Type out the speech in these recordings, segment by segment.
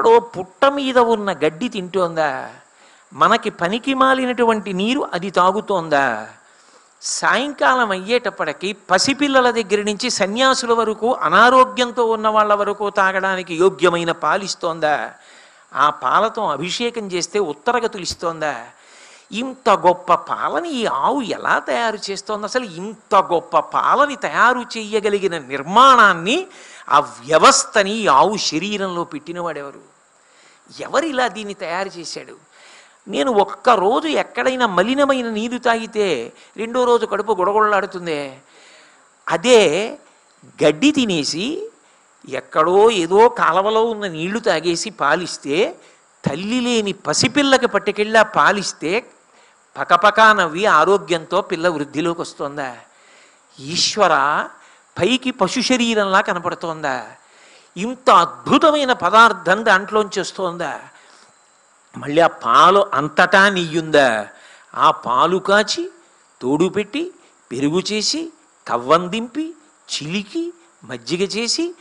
ఎక్కడో పుట్ట మీద ఉన్న గడ్డి తింటోందా? మనకి పనికి మాలినటువంటి నీరు అది తాగుతోందా? సాయంకాలం అయ్యేటప్పటికి పసిపిల్లల దగ్గర నుంచి సన్యాసుల వరకు అనారోగ్యంతో ఉన్న వాళ్ళ వరకు తాగడానికి యోగ్యమైన పాలిస్తోందా? ఆ పాలతో అభిషేకం చేస్తే ఉత్తరగతులు ఇస్తోందా ఇంత గొప్ప పాలని ఈ ఆవు ఎలా తయారు చేస్తోంది? అసలు ఇంత గొప్ప పాలని తయారు చేయగలిగిన నిర్మాణాన్ని ఆ వ్యవస్థని ఆవు శరీరంలో పెట్టినవాడెవరు? ఎవరిలా దీన్ని తయారు చేశాడు? నేను ఒక్క రోజు ఎక్కడైనా మలినమైన నీరు తాగితే రెండో రోజు కడుపు గొడగొడలాడుతుందే. అదే గడ్డి తినేసి ఎక్కడో ఏదో కాలవలో ఉన్న నీళ్ళు తాగేసి పాలిస్తే తల్లి లేని పసిపిల్లకి పట్టుకెళ్ళా పాలిస్తే పకపకా నవ్వి ఆరోగ్యంతో పిల్ల వృద్ధిలోకి వస్తుందా? ఈశ్వర పైకి పశు శరీరంలా కనపడుతోందా? ఇంత అద్భుతమైన పదార్థం దాంట్లోంచి వస్తోందా? మళ్ళీ ఆ పాలు అంతటా నెయ్యుందా ఆ పాలు కాచి తోడు పెట్టి పెరుగు చేసి కవ్వం దింపి చిలికి మజ్జిగ చేసి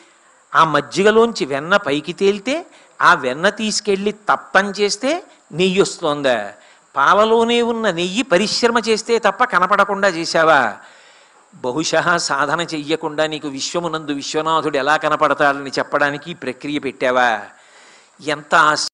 ఆ మజ్జిగలోంచి వెన్న పైకి తేలితే ఆ వెన్న తీసుకెళ్ళి తప్పం చేస్తే నెయ్యి వస్తోందా? పాలలోనే ఉన్న నెయ్యి పరిశ్రమ చేస్తే తప్ప కనపడకుండా చేశావా? బహుశా సాధన చెయ్యకుండా నీకు విశ్వమునందు విశ్వనాథుడు ఎలా కనపడతాడని చెప్పడానికి ప్రక్రియ పెట్టావా? ఎంత ఆశ్చర్యం